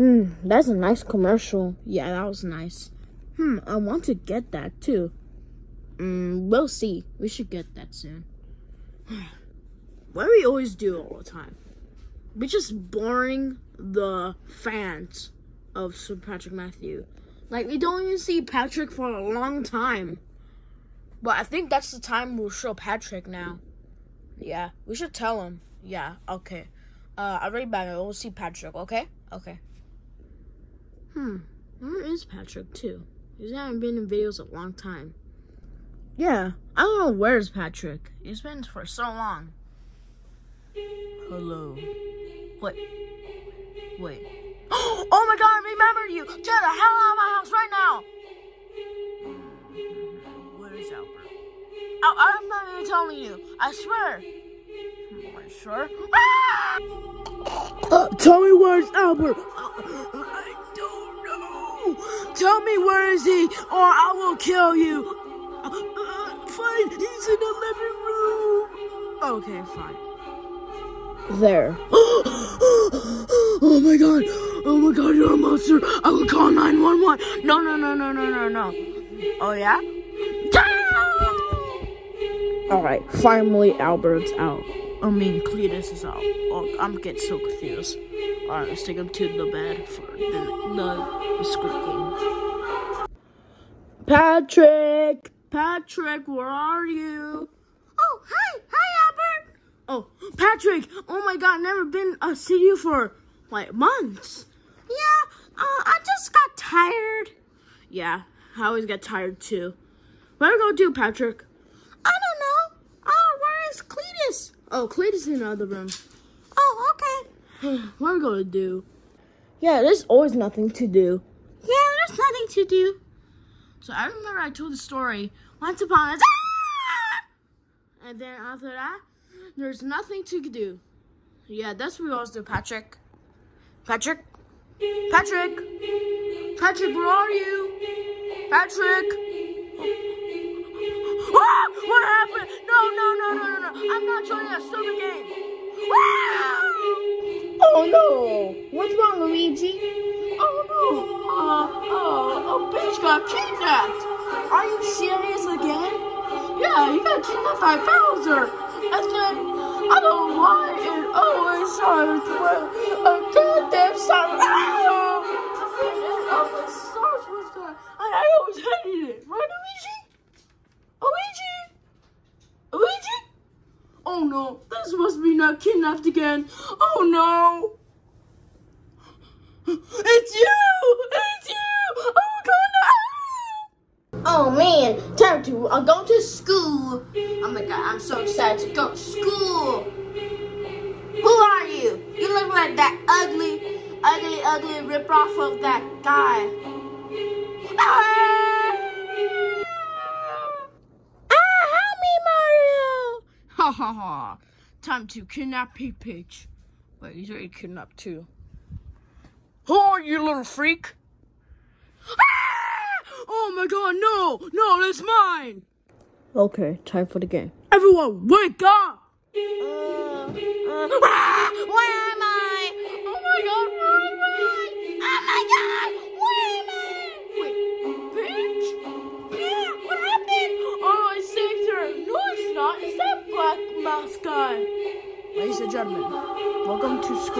Hmm, that's a nice commercial. Yeah, that was nice. Hmm, I want to get that too. Hmm, we'll see. We should get that soon. what do we always do all the time? We just boring the fans of Super Patrick Matthew. Like we don't even see Patrick for a long time. But I think that's the time we'll show Patrick now. Yeah, we should tell him. Yeah, okay. Uh, I'll be back. We'll see Patrick, okay? Okay. Hmm, where is Patrick, too? He's haven't been in videos a long time. Yeah, I don't know where's Patrick. He's been for so long. Hello. What? Wait. Oh my god, I remember you! Get the hell out of my house right now! Where is Albert? I I'm not even telling you. I swear. Are you sure? Ah! Uh, tell me where's Albert. I don't know. Tell me where is he, or I will kill you. Uh, uh, fine, he's in the living room. Okay, fine. There. oh my god. Oh my god, you're a monster. I will call 911. No, no, no, no, no, no, no. Oh yeah? Alright, finally Albert's out. I mean, Cletus is out. Oh, I'm getting so confused. Alright, let's take him to the bed for the, the, the squid game. Patrick! Patrick, where are you? Oh, hi! Hi, Albert! Oh, Patrick! Oh my god, never been uh, see you for like months. Yeah, uh, I just got tired. Yeah, I always get tired too. What are we gonna do, Patrick? I don't know. Oh, where is Cletus? Oh, Cletus in the other room. Oh, okay. what are we gonna do? Yeah, there's always nothing to do. Yeah, there's nothing to do. So I remember I told the story once upon a time, and then after that, there's nothing to do. Yeah, that's what we always do, Patrick. Patrick? Patrick? Patrick, where are you? Patrick? Ah! What happened? No, no, no, no, no, no. I'm not joining a stupid game. Ah! Oh no! What's wrong, Luigi? Oh no! Uh, uh, a Peach got kidnapped! Are you serious again? Yeah, he got kidnapped by Bowser! And then, I don't know why it always starts with a goddamn song. Ah! It always starts with that. And I always hated it. Right, Luigi? Luigi? Luigi? Oh no, this must be not kidnapped again. Oh no! It's you! It's you! Oh god, no! Oh man, time to uh, go to school. Oh my god, I'm so excited to go to school. Who are you? You look like that ugly, ugly, ugly ripoff of that guy. Ah, help me, Mario! Ha ha ha. Time to kidnap Pete Peach. Wait, he's already kidnapped too. Who are you, little freak? Ah! Oh my god, no! No, that's mine! Okay, time for the game. Everyone, wake up! Uh, uh, ah,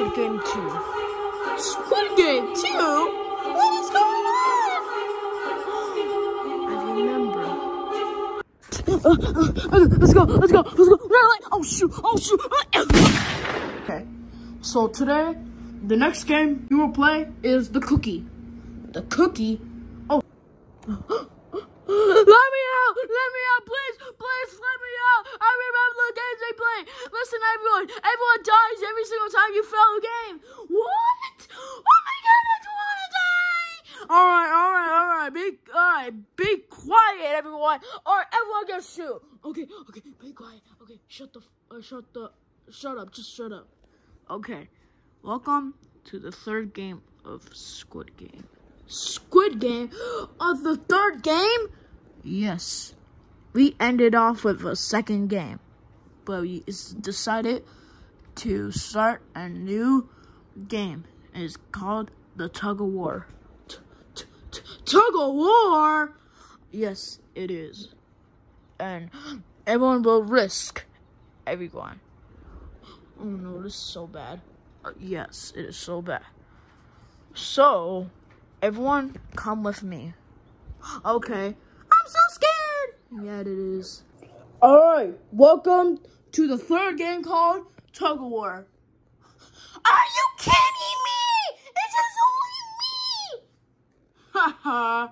Squid Game 2. Squid Game 2? What is going on? I remember. let's go, let's go, let's go. Oh shoot, oh shoot. Okay, so today, the next game you will play is the cookie. The cookie? Oh. Let me out, let me out, please, please let me out. I remember the games they play. Listen, everyone, everyone dies every single time you fail a game. What? Oh my god, I don't want to die. All right, all right, all right. Be, all right, be quiet, everyone. All right, everyone gets shoot. Okay, okay, be quiet. Okay, shut the, uh, shut the, shut up, just shut up. Okay, welcome to the third game of Squid Game. Squid Game? Of the third game? Yes. We ended off with a second game, but we decided to start a new game. It's called the tug of war. Tug of war? Yes, it is. And everyone will risk. Everyone. Oh no, this is so bad. Uh, yes, it is so bad. So, everyone, come with me. Okay. I'm so scared. Yeah, it is. All right. Welcome to the third game called Tug of War. Are you kidding me? It's just only me. Haha.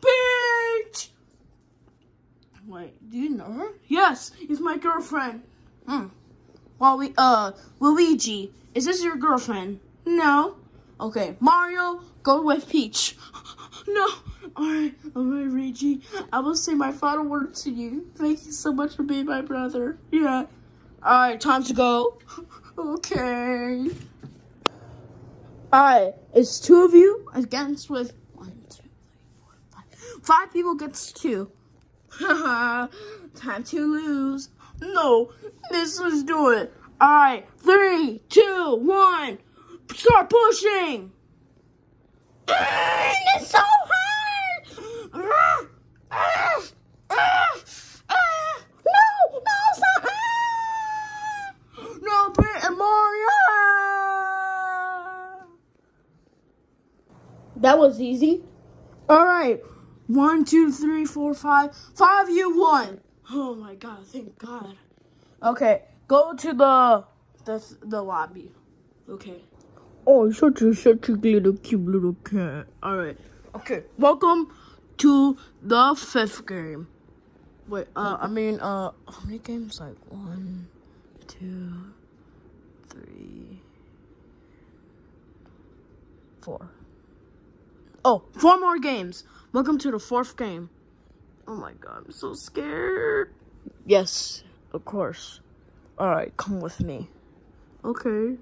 Bitch. Wait, do you know her? Yes, it's my girlfriend. Hmm. Well, we uh Luigi, is this your girlfriend? No. Okay, Mario, go with Peach. no. Alright, alright, Luigi. I will say my final word to you. Thank you so much for being my brother. Yeah. Alright, time to go. okay. Alright, it's two of you against with one, two, three, four, five. Five people gets two. Time to lose. No, this is do it. Alright, three, two, one. Start pushing. It's so hard. No, no. No, Peach and Mario. That was easy. All right. One, two, three, four, five. Five, you won. Oh my god, thank God. Okay, go to the the the lobby. Okay. Oh, such a such a little cute little cat. All right. Okay. Welcome to the fifth game. Wait. Uh, I mean, uh, how many games? Like one, two, three, four. Oh, four more games. Welcome to the fourth game. Oh my god, I'm so scared. Yes, of course. Alright, come with me. Okay.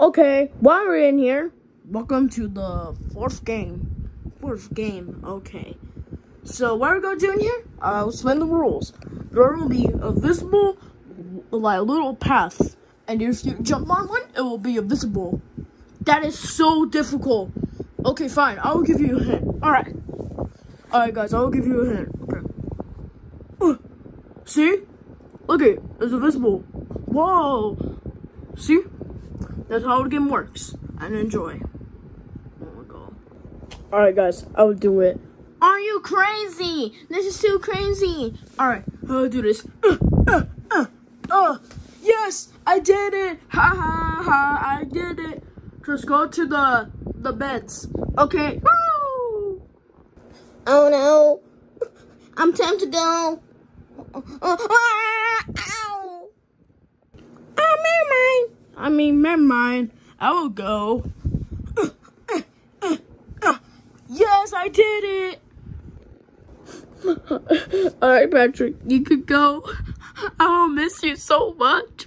Okay, while we're in here, welcome to the fourth game. Fourth game, okay. So, what are we're gonna do in here, I'll explain the rules. There will be a visible, like, little path. And if you jump on one, it will be invisible. That is so difficult. Okay, fine. I will give you a hint. Alright. Alright, guys, I will give you a hint. Okay. Uh, see? Look it. It's invisible. Whoa. See? That's how the game works. And enjoy. Oh my god. Alright, guys, I will do it. Are you crazy? This is too crazy. Alright, I'll do this. Uh, uh, uh, uh. Yes, I did it. Ha ha ha, I did it. Just go to the the beds. Okay. Woo! Oh no. I'm time to go. Ah, Ow. Ah, never mind. I mean, never mind. I will go. Yes, I did it. All right, Patrick, you could go. I will miss you so much.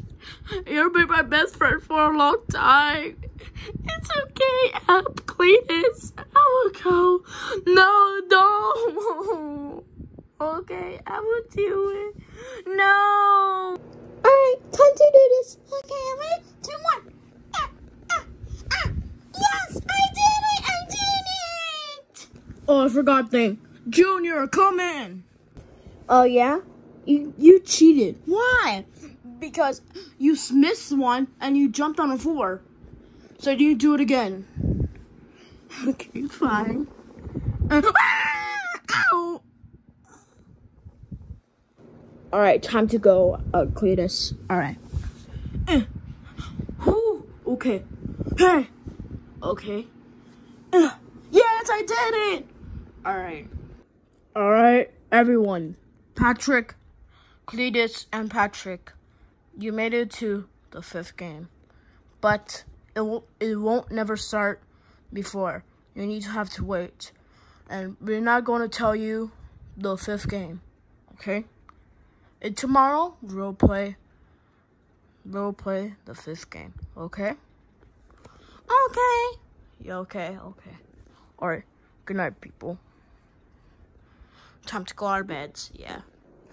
You'll be my best friend for a long time. It's okay, Aunt Cletus. I will go. No, no. Okay, I will do it. No. Alright, time to do this. Okay, ready? Two more. Ah, ah, ah. Yes, I did it! I did it! Oh, I forgot thing. Junior, come in. Oh yeah? You you cheated. Why? Because you missed one and you jumped on a floor. So do you do it again. Okay, fine. Uh, ah! Ow! All right, time to go, uh, Cletus. All right. Uh, whew, okay. Hey. Okay. Uh, yes, I did it. All right. All right, everyone. Patrick, Cletus, and Patrick, you made it to the fifth game, but it will it won't never start before. You need to have to wait, and we're not going to tell you the fifth game, okay? And tomorrow, we'll play, we'll play the fifth game, okay? Okay. Yeah, okay, okay. All right, good night, people. Time to go our beds, yeah.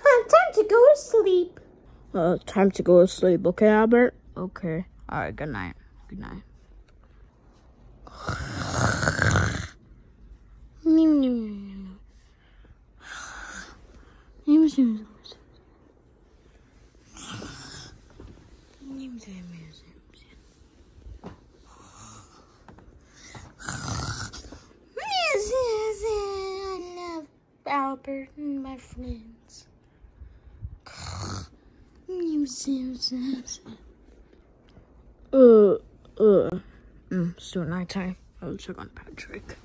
Huh, time to go to sleep. Uh, time to go to sleep, okay, Albert? Okay. All right, good night. Good night. And my friends. Uh, uh, mm, still nighttime. I'll check on Patrick.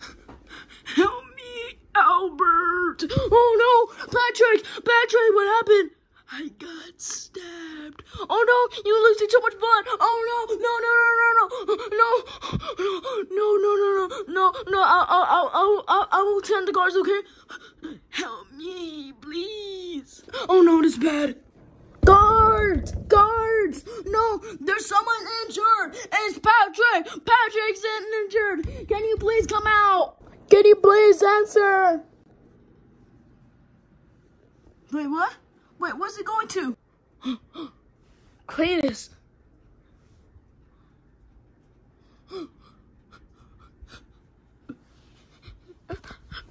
Help me, Albert! Oh no, Patrick! Patrick, what happened? I got stabbed. Oh no, you're losing too much blood. Oh no, no, no, no, no, no, no, no, no, no, no, no, no. No! I, I, I, I, I will send the guards. Okay, help me, please. Oh no, is bad. Guards! Guards! No, there's someone injured! It's Patrick! Patrick's injured! Can you please come out? Can you please answer? Wait, what? Wait, what's it going to? Cletus!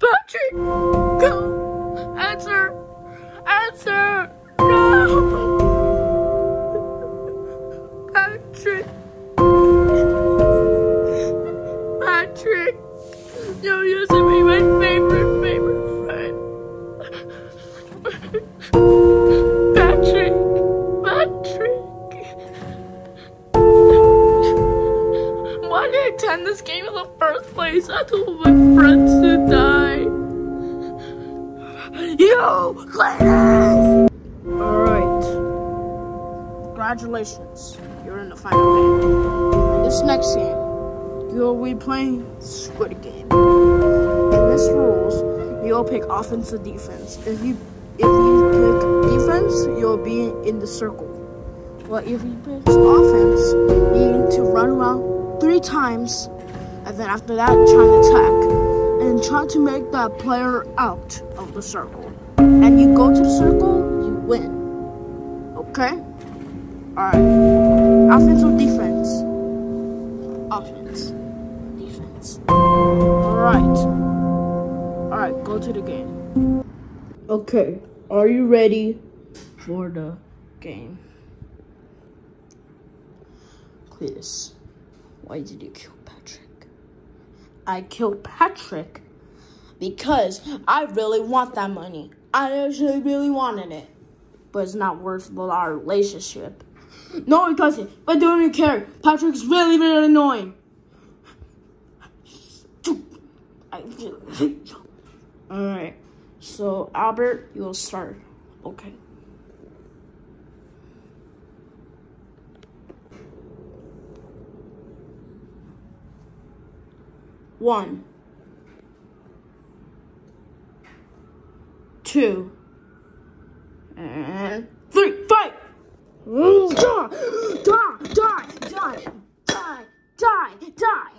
Patrick! Go! Answer! This game in the first place? I told my friends to die. You! Cletus! Alright. Congratulations. You're in the final game. This next game, you'll be playing Squid Game. In this rules, you'll pick offense or defense. If you if you pick defense, you'll be in the circle. Well, if you pick offense, you need to run around three times, and then after that, try to attack, and try to make that player out of the circle. And you go to the circle, you win. Okay? Alright. Offense or defense? Offense. Defense. Alright. Alright, go to the game. Okay, are you ready for the game? Cletus, why did you kill Patrick? I killed Patrick because I really want that money. I actually really wanted it. But it's not worth our relationship. No, it doesn't. But don't even care. Patrick's really, really annoying. Alright. So, Albert, you'll start. Okay. One. Two. And three. Fight! Die! Die! Die! Die! Die! Die! Die!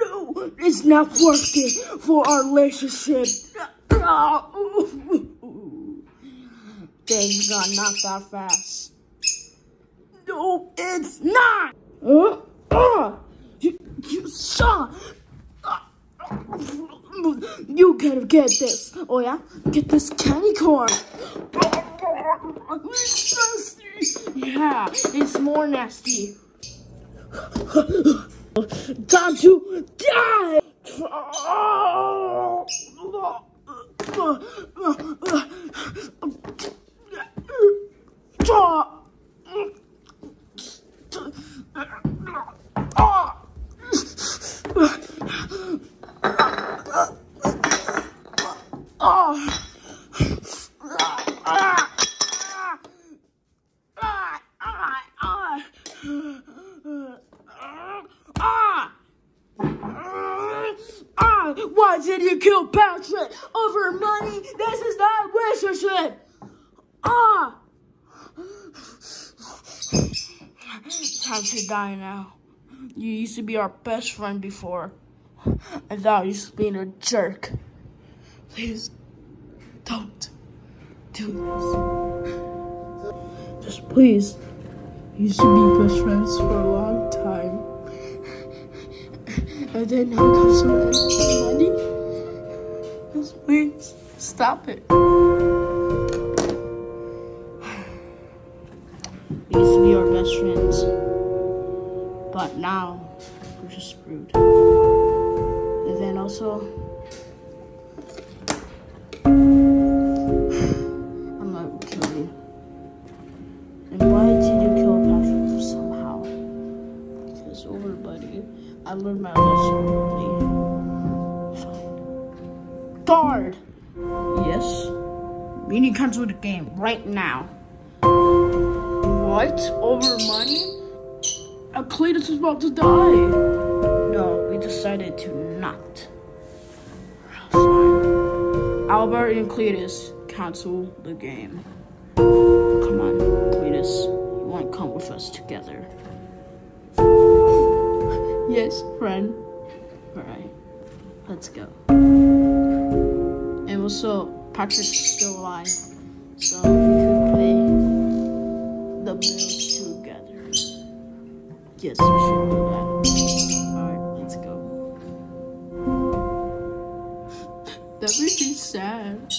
No, it's not working for our relationship. Things are not that fast. No, it's not. Uh, uh, you, you saw. You gotta get this. Oh yeah? Get this candy corn. It's nasty. Yeah, it's more nasty. Time to die! Why did you kill Patrick over money? This is not relationship. Ah! To die now. You used to be our best friend before. I thought you was being a jerk. Please, don't do this. Just please. We used to be best friends for a long time. And then now comes some money. Just please stop it. But now we're just screwed. And then also, I'm not kill you. And why did you kill Patrick somehow? Because over, buddy. I learned my lesson. Guard! Yes? We need to cancel the game right now. What? Over money? Cletus is about to die. No, we decided to not. Albert and Cletus cancel the game. Come on, Cletus. You want to come with us together? Yes, friend. Alright, let's go. And also, Patrick's still alive, so we could play the bills. Yes, we should do that. Alright, let's go. that makes me sad.